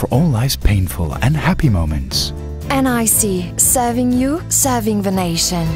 for all life's painful and happy moments. NIC, serving you, serving the nation.